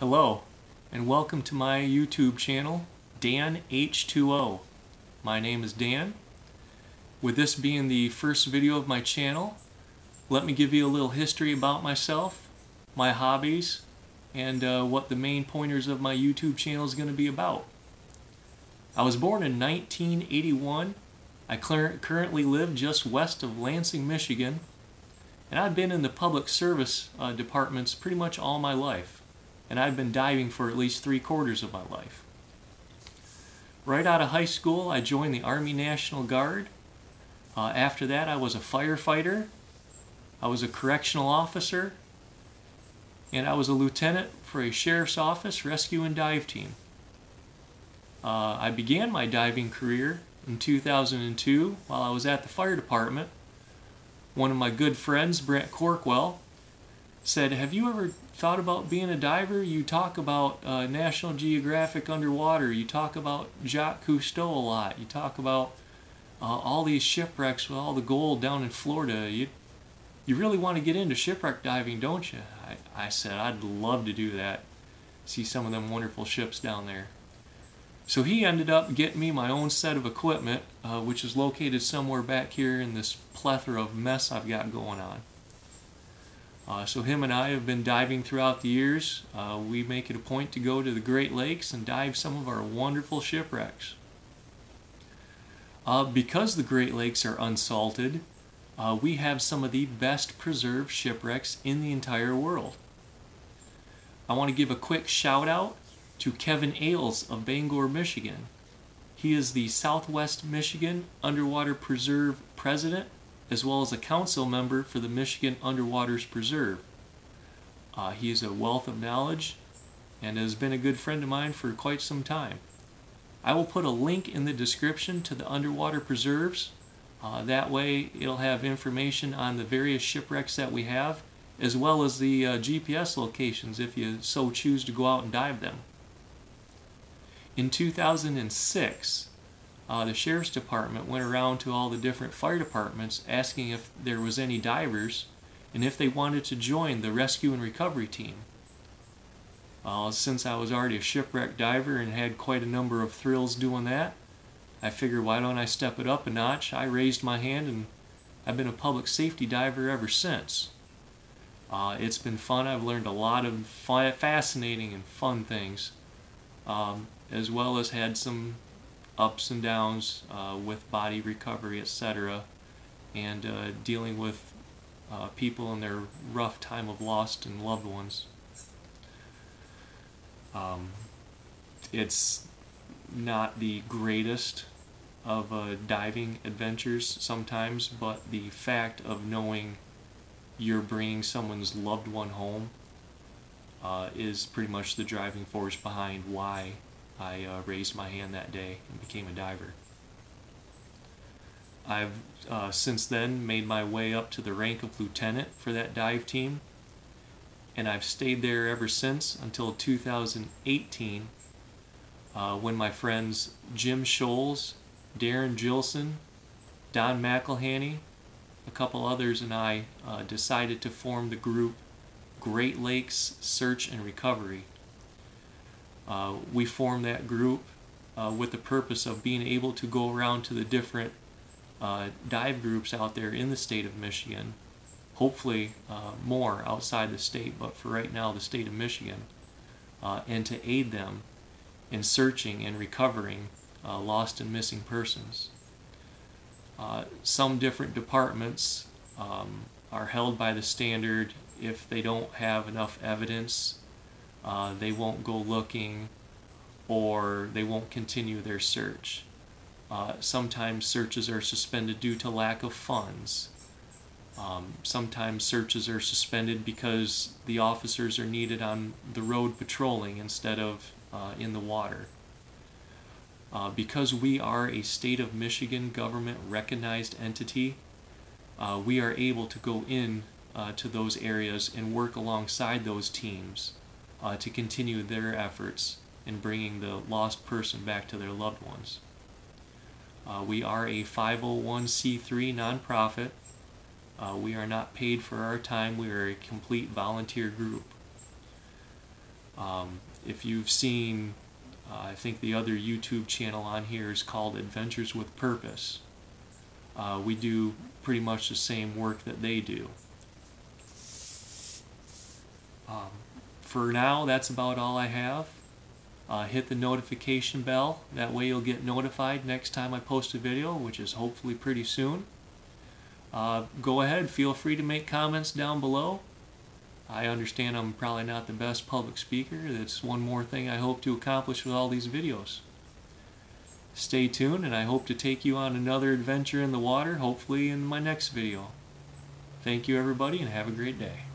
Hello, and welcome to my YouTube channel, Dan H2O. My name is Dan. With this being the first video of my channel, let me give you a little history about myself, my hobbies, and uh, what the main pointers of my YouTube channel is going to be about. I was born in 1981. I currently live just west of Lansing, Michigan, and I've been in the public service uh, departments pretty much all my life and I've been diving for at least three quarters of my life. Right out of high school, I joined the Army National Guard. Uh, after that, I was a firefighter, I was a correctional officer, and I was a lieutenant for a sheriff's office rescue and dive team. Uh, I began my diving career in 2002 while I was at the fire department. One of my good friends, Brent Corkwell, said, Have you ever thought about being a diver? You talk about uh, National Geographic underwater. You talk about Jacques Cousteau a lot. You talk about uh, all these shipwrecks with all the gold down in Florida. You, you really want to get into shipwreck diving, don't you? I, I said, I'd love to do that. See some of them wonderful ships down there. So he ended up getting me my own set of equipment, uh, which is located somewhere back here in this plethora of mess I've got going on. Uh, so him and I have been diving throughout the years. Uh, we make it a point to go to the Great Lakes and dive some of our wonderful shipwrecks. Uh, because the Great Lakes are unsalted, uh, we have some of the best preserved shipwrecks in the entire world. I want to give a quick shout out to Kevin Ailes of Bangor, Michigan. He is the Southwest Michigan Underwater Preserve President as well as a council member for the Michigan Underwaters Preserve. Uh, he is a wealth of knowledge and has been a good friend of mine for quite some time. I will put a link in the description to the underwater preserves. Uh, that way it'll have information on the various shipwrecks that we have as well as the uh, GPS locations if you so choose to go out and dive them. In 2006, uh, the sheriff's department went around to all the different fire departments asking if there was any divers and if they wanted to join the rescue and recovery team. Uh, since I was already a shipwreck diver and had quite a number of thrills doing that, I figured why don't I step it up a notch? I raised my hand and I've been a public safety diver ever since. Uh, it's been fun. I've learned a lot of fascinating and fun things, um, as well as had some ups and downs uh, with body recovery, etc., and uh, dealing with uh, people in their rough time of lost and loved ones. Um, it's not the greatest of uh, diving adventures sometimes, but the fact of knowing you're bringing someone's loved one home uh, is pretty much the driving force behind why I uh, raised my hand that day and became a diver. I've uh, since then made my way up to the rank of lieutenant for that dive team, and I've stayed there ever since until 2018 uh, when my friends Jim Scholes, Darren Gilson, Don McElhaney, a couple others, and I uh, decided to form the group Great Lakes Search and Recovery. Uh, we formed that group uh, with the purpose of being able to go around to the different uh, dive groups out there in the state of Michigan, hopefully uh, more outside the state, but for right now, the state of Michigan, uh, and to aid them in searching and recovering lost and missing persons. some different departments um, are held by the standard if they don't have enough evidence uh, they won't go looking or they won't continue their search. Uh, sometimes searches are suspended due to lack of funds. Um, sometimes searches are suspended because the officers are needed on the road patrolling instead of uh, in the water. Uh, because we are a state of Michigan government recognized entity, uh, we are able to go in uh, to those areas and work alongside those teams uh, to continue their efforts in bringing the lost person back to their loved ones. Uh, we are a 501c3 nonprofit. Uh, we are not paid for our time. We are a complete volunteer group. Um, if you've seen, uh, I think the other YouTube channel on here is called Adventures with Purpose. Uh, we do pretty much the same work that they do. Um, for now, that's about all I have. Uh, hit the notification bell. That way you'll get notified next time I post a video, which is hopefully pretty soon. Uh, go ahead, feel free to make comments down below. I understand I'm probably not the best public speaker. That's one more thing I hope to accomplish with all these videos. Stay tuned and I hope to take you on another adventure in the water, hopefully in my next video. Thank you everybody and have a great day.